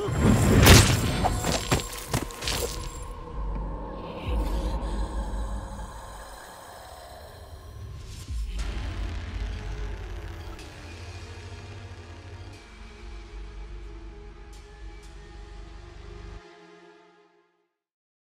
Huh?